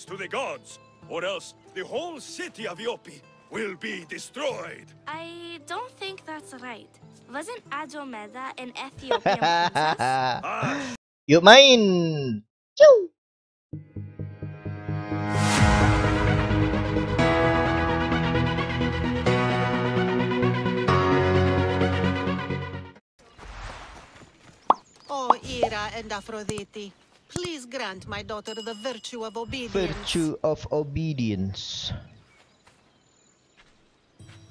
thanks to the gods, or else the whole city of Iope will be destroyed. I don't think that's right. Wasn't Andromeda an Ethiopian princess? Ah, Yuk main. Ciu. O Hera and Aphrodite, please grant my daughter the virtue of obedience. Virtue of obedience.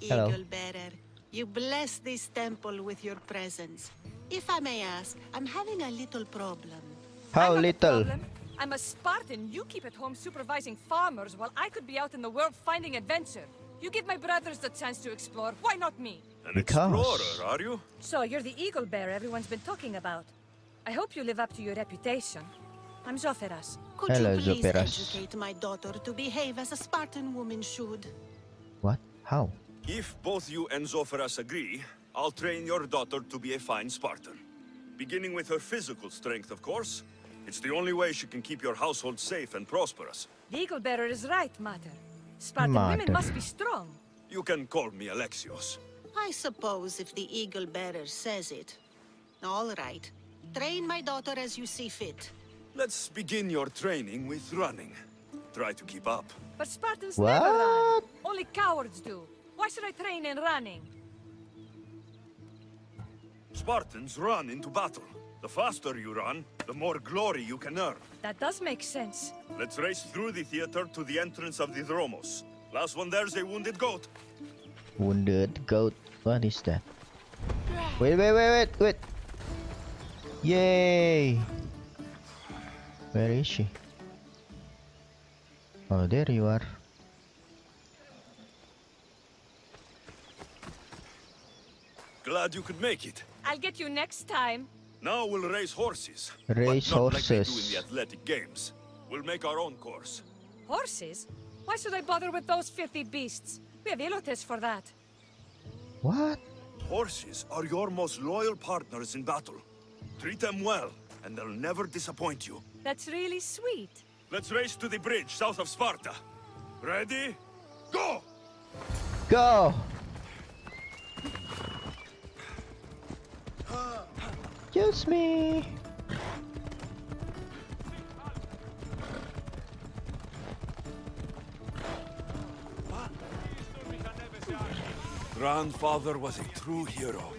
Hello. Eagle bearer, you bless this temple with your presence. If I may ask, I'm having a little problem. How I'm little? problem. I'm a Spartan. You keep at home supervising farmers while I could be out in the world finding adventure. You give my brothers the chance to explore. Why not me? an Because- explorer, are you? So you're the eagle bear everyone's been talking about. I hope you live up to your reputation. I'm Zopheras. Could Hello, you please Zoperas. educate my daughter to behave as a Spartan woman should? What? How? If both you and Zopharas agree, I'll train your daughter to be a fine Spartan. Beginning with her physical strength, of course. It's the only way she can keep your household safe and prosperous. The eagle bearer is right, Mater. Spartan Mater. women must be strong. You can call me Alexios. I suppose if the eagle bearer says it. All right. Train my daughter as you see fit. Let's begin your training with running. Try to keep up. But Spartans never run. Only cowards do. Why should I train in running? Spartans run into battle. The faster you run, the more glory you can earn. That does make sense. Let's race through the theater to the entrance of the Dromos. Last one there's a wounded goat. Wounded goat. What is that? Wait, wait, wait, wait, wait. Yay! Where is she? Oh, there you are. Glad you could make it. I'll get you next time. Now we'll race horses. Race but not like they do in horses. the athletic games. We'll make our own course. Horses? Why should I bother with those filthy beasts? We have Helots for that. What? Horses are your most loyal partners in battle. Treat them well, and they'll never disappoint you. That's really sweet. Let's race to the bridge south of Sparta. Ready? Go! Go! Just me. Grandfather was a true hero.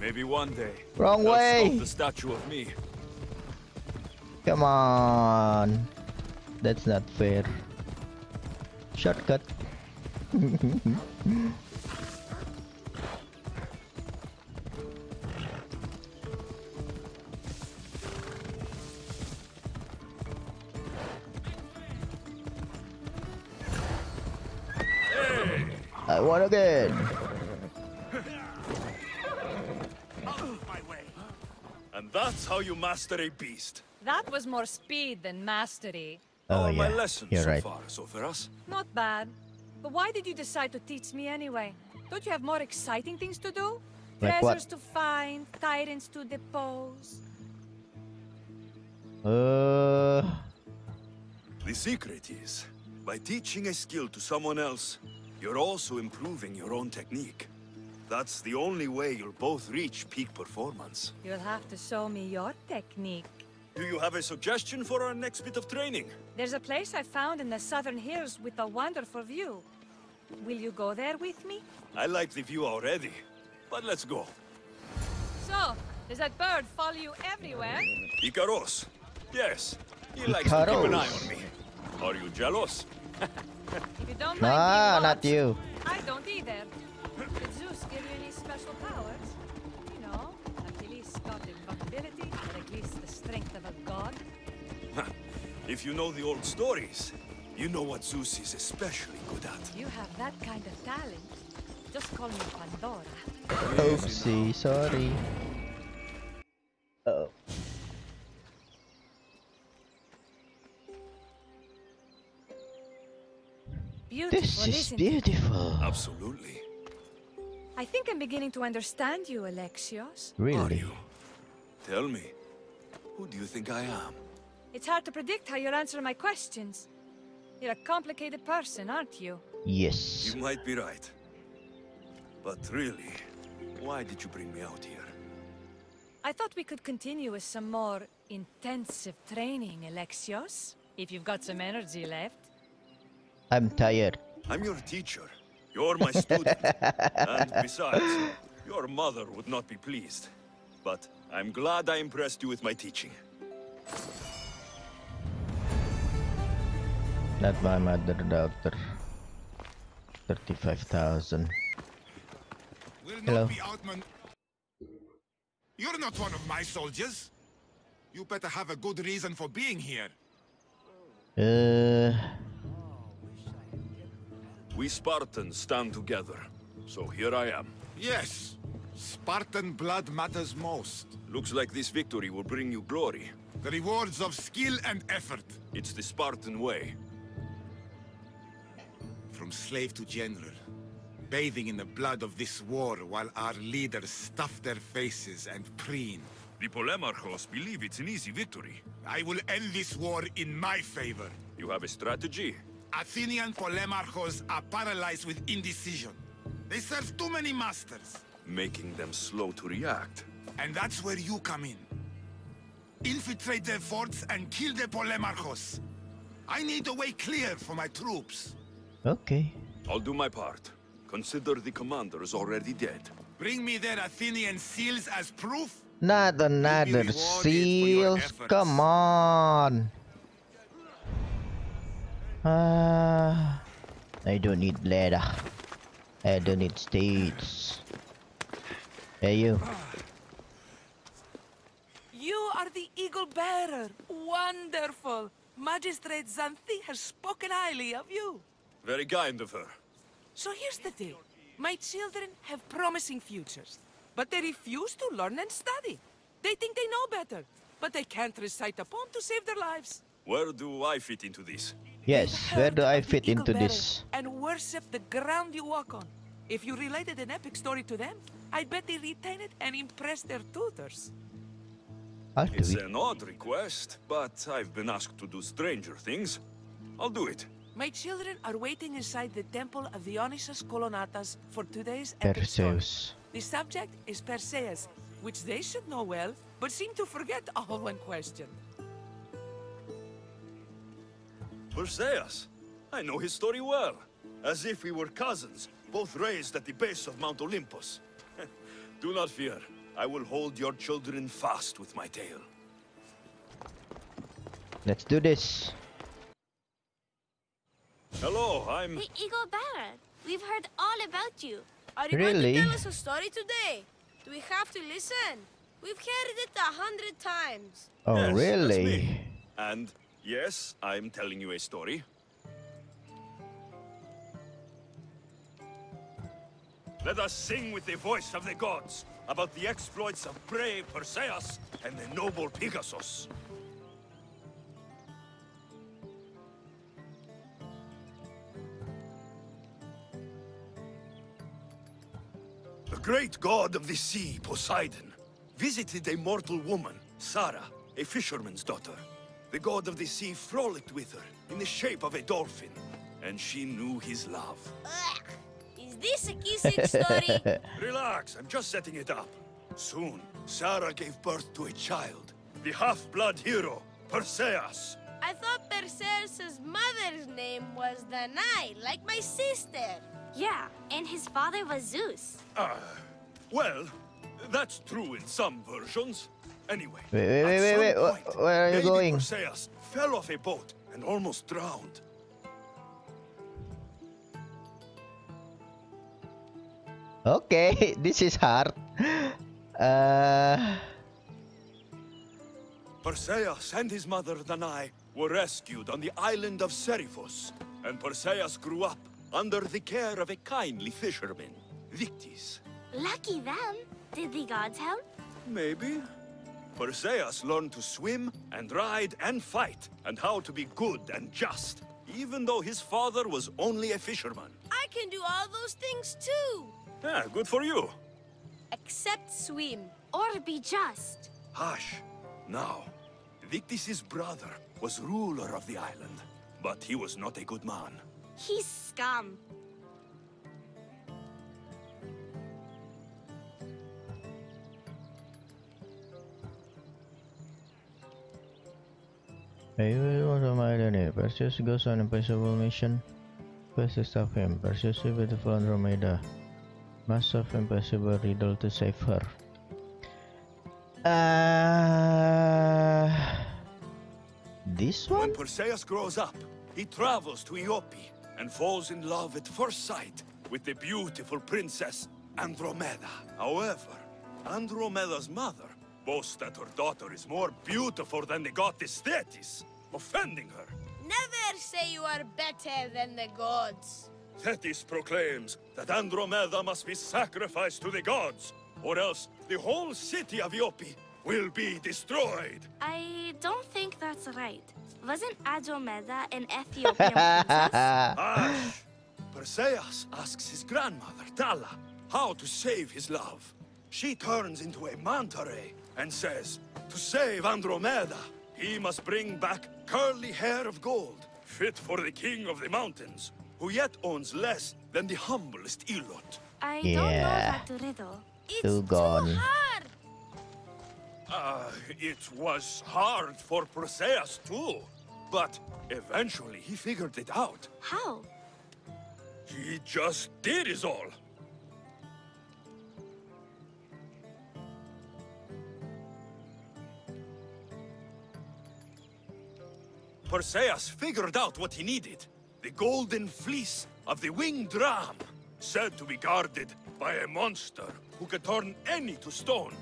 Maybe one day. Wrong way. the statue of me. Come on. That's not fair. Shortcut. I won again. How you master a beast. That was more speed than mastery. Oh How are my yeah, lessons you're so right. far, Sopheras? Not bad. But why did you decide to teach me anyway? Don't you have more exciting things to do? Like what? Treasures to find, tyrants to depose. Uh, The secret is, by teaching a skill to someone else, you're also improving your own technique. That's the only way you'll both reach peak performance. You'll have to show me your technique. Do you have a suggestion for our next bit of training? There's a place I found in the southern hills with a wonderful view. Will you go there with me? I like the view already, but let's go. So, does that bird follow you everywhere? Ikaros. Yes, he likes to keep an eye Ikaros. on me. Are you jealous? If you don't mind nah, being not you. I don't either. Special powers? You know, Achilles got invulnerability, or at least the strength of a god. if you know the old stories, you know what Zeus is especially good at. You have that kind of talent. Just call me Pandora. Oh, Oopsie, sorry. Oh. Beautiful, This is beautiful. Absolutely. I think I'm beginning to understand you, Alexios. Are Really? you? Tell me, who do you think I am? It's hard to predict how you'll answer my questions. You're a complicated person, aren't you? Yes. You might be right. But really, why did you bring me out here? I thought we could continue with some more intensive training, Alexios. If you've got some energy left. I'm tired. I'm your teacher. You're my student. and besides, your mother would not be pleased. But I'm glad I impressed you with my teaching. Not my mother, daughter. 35,000. Will Hello. not be. You're not one of my soldiers. You better have a good reason for being here. Uh, We Spartans stand together. So here I am. Yes, Spartan blood matters most. Looks like this victory will bring you glory. The rewards of skill and effort. It's the Spartan way. From slave to general. Bathing in the blood of this war while our leaders stuff their faces and preen. The Polemarchos believe it's an easy victory. I will end this war in my favor. You have a strategy? Athenian Polemarchos are paralyzed with indecision. They serve too many masters. Making them slow to react. And that's where you come in. Infiltrate their forts and kill the Polemarchos. I need a way clear for my troops. okay. I'll do my part. Consider the commander is already dead. Bring me their Athenian seals as proof. Not another rewarded seals. Come on. Ah, I don't need leather. I don't need states. Hey you. You are the Eagle Bearer. Wonderful. Magistrate Xanthi has spoken highly of you. Very kind of her. So here's the deal. My children have promising futures, but they refuse to learn and study. They think they know better, but they can't recite a poem to save their lives. Where do I fit into this? Yes, where do I fit into this? And worship the ground you walk on. If you related an epic story to them, I bet they retain it and impress their tutors. I'll do It's it. an odd request, but I've been asked to do stranger things. I'll do it. My children are waiting inside the temple of Dionysus Colonatas for today's epic story. Perseus. The subject is Perseus, which they should know well, but seem to forget all when questioned. Perseus. I know his story well. As if we were cousins, both raised at the base of Mount Olympus. do not fear. I will hold your children fast with my tail. Let's do this. Hello, I'm... The Eagle Bearer. We've heard all about you. Are you Really? going to tell us a story today? Do we have to listen? We've heard it a hundred times. Oh, Yes, that's really? me. And yes, I'm telling you a story. Let us sing with the voice of the gods about the exploits of brave Perseus and the noble Pegasus. The great god of the sea, Poseidon, visited a mortal woman, Sarah, a fisherman's daughter. The god of the sea frolicked with her in the shape of a dolphin, and she knew his love. Ugh. Is this a kissing story? Relax, I'm just setting it up. Soon, Sarah gave birth to a child, the half-blood hero, Perseus. I thought Perseus' mother's name was Danae, like my sister. Yeah, and his father was Zeus. Ah, well, that's true in some versions. Anyway, Wait, wait, at wait, wait, wait, point, where are you baby going? Perseus fell off a boat and almost drowned. Okay, this is hard. Uh, Perseus and his mother Danae were rescued on the island of Seriphos, and Perseus grew up under the care of a kindly fisherman, Victis. Lucky them. Did the gods help? Maybe. Perseus learned to swim and ride and fight, and how to be good and just, even though his father was only a fisherman. I can do all those things too, Yeah, good for you. except swim. Or be just? Hush. Now, Victis' brother was ruler of the island. but he was not a good man. He's scum. I will automate. Perseus goes on a possible mission. To stop him. Perseus is beautiful Andromeda. Must solve impossible riddle to save her. Uh, this one? When? Perseus grows up, he travels to Iope and falls in love at first sight with the beautiful princess Andromeda. However, Andromeda's mother boasts that her daughter is more beautiful than the goddess Thetis, offending her. Never say you are better than the gods. Thetis proclaims that Andromeda must be sacrificed to the gods, or else the whole city of Iope will be destroyed. I don't think that's right. Wasn't Andromeda an Ethiopian princess? Hush! Perseus asks his grandmother, Thala, how to save his love. She turns into a manta ray and says, to save Andromeda, he must bring back curly hair of gold, fit for the king of the mountains, who yet owns less than the humblest Helot. I don't know that riddle. It's Too gone. hard. Uh, it was hard for Perseus too, but eventually he figured it out. How? He just did is all. Perseus figured out what he needed. The golden fleece of the winged ram, said to be guarded by a monster who could turn any to stone.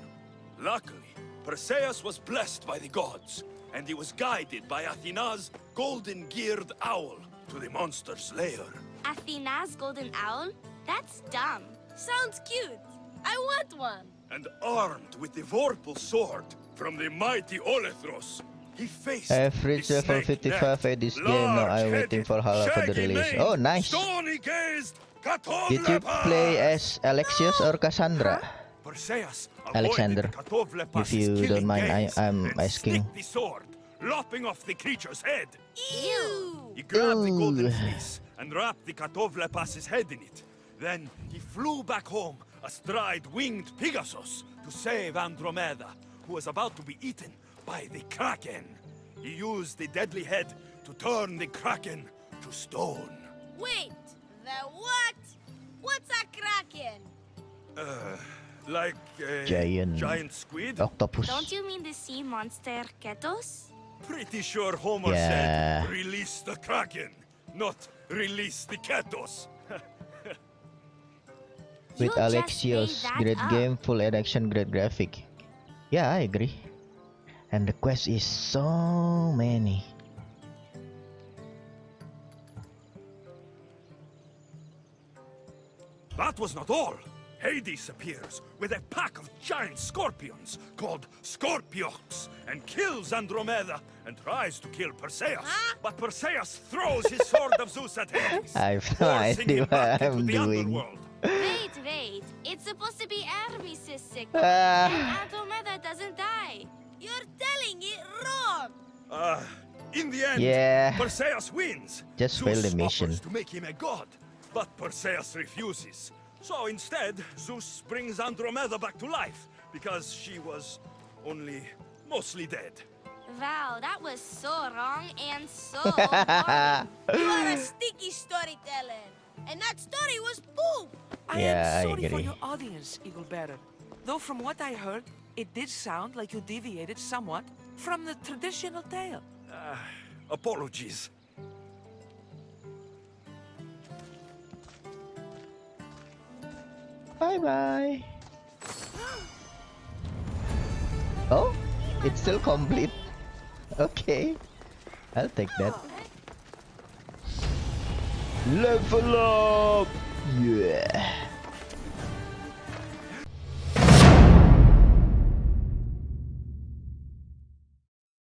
Luckily, Perseus was blessed by the gods, and he was guided by Athena's golden-geared owl to the monster's lair. Athena's golden owl? That's dumb. Sounds cute. I want one. And armed with the Vorpal sword from the mighty Olethros, I've reached level 55 at this game, now I'm waiting for Hala for the release. Oh, nice! Stony-gazed Did you play as Alexios or Kassandra? Alexander, if you don't mind, I, I'm asking. the sword, lopping off the creature's head. Ew. He grabbed the golden Ooh. fleece and wrapped the Katovlepas's head in it. Then he flew back home astride winged Pegasus to save Andromeda, who was about to be eaten by the Kraken. He used the deadly head to turn the Kraken to stone. Wait. The what? What's a kraken? Uh, like a Giant- giant squid? Octopus. Don't you mean the sea monster Ketos? Pretty sure Homer Yeah. said, release the Kraken, not release the Ketos. With You Alexios, great up. game, full action, great graphic. Yeah, I agree. And the quest is so many. That was not all. Hades appears with a pack of giant scorpions called Scorpiox and kills Andromeda and tries to kill Perseus. But Perseus throws his sword of Zeus at Hades, I have no idea what I'm doing. Wait, wait. It's supposed to be Hermes' sick. Ah. and Andromeda doesn't die. Uh, in the end, Yeah. Perseus wins. Just Zeus failed the mission. to make him a god, but Perseus refuses. So instead, Zeus brings Andromeda back to life because she was only mostly dead. Wow, that was so wrong and so boring. You are a sticky storyteller. And that story was poop. I Yeah, am sorry for agree. your audience, Eagle Bearer. Though from what I heard, it did sound like you deviated somewhat from the traditional tale. Uh, apologies. Bye bye. Oh, it's still complete. Okay, I'll take that. Level up! Yeah.